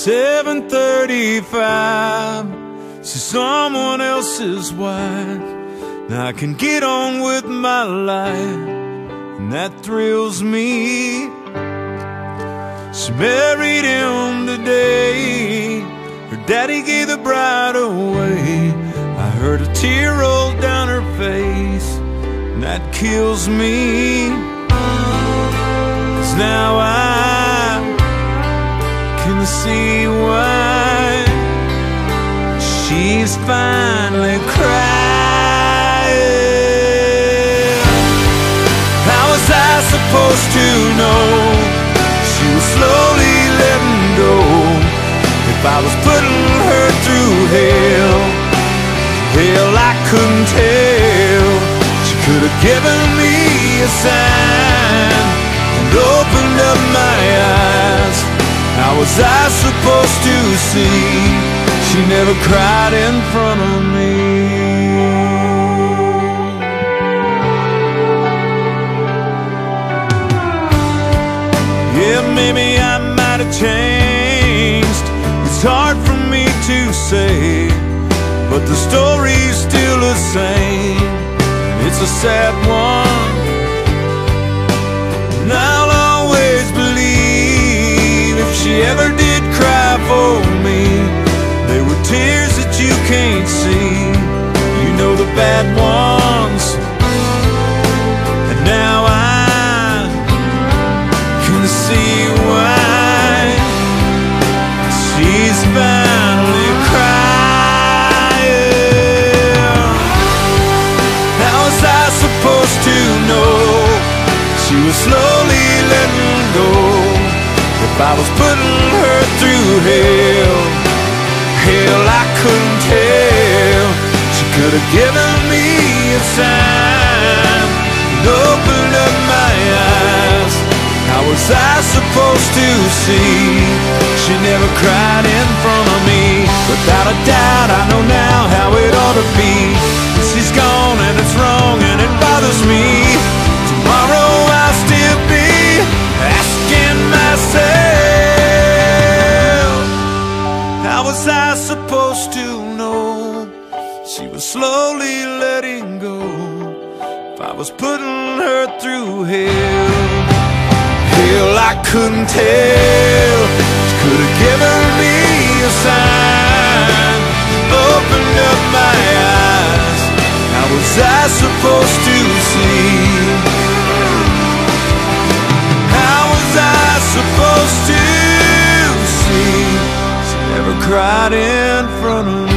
735 See someone else's wife Now I can get on with my life And that thrills me. She married him today. Her daddy gave the bride away. I heard a tear roll down her face And that kills me. Cause now I see why She's finally crying. How was I supposed to know? She was slowly letting go. If I was putting her through hell Hell, I couldn't tell. She could have given me a sign And opened up my eyes How was I supposed to see. She never cried in front of me. Yeah, maybe I might have changed. It's hard for me to say But the story's still the same. It's a sad one bad ones. And now I can see why She's finally crying. How was I supposed to know? She was slowly letting go. If I was putting her through hell Hell, I couldn't tell She could have given me a sign. And opened up my eyes. How was I supposed to see? She never cried in front of me. Without a doubt I know now how it ought to be. But she's gone and it's wrong and it bothers me. Tomorrow I'll still be asking myself How was I supposed to know She was slowly letting go. If I was putting her through hell. Hell, I couldn't tell. She could have given me a sign. Opened up my eyes. How was I supposed to see? How was I supposed to see? She never cried in front of me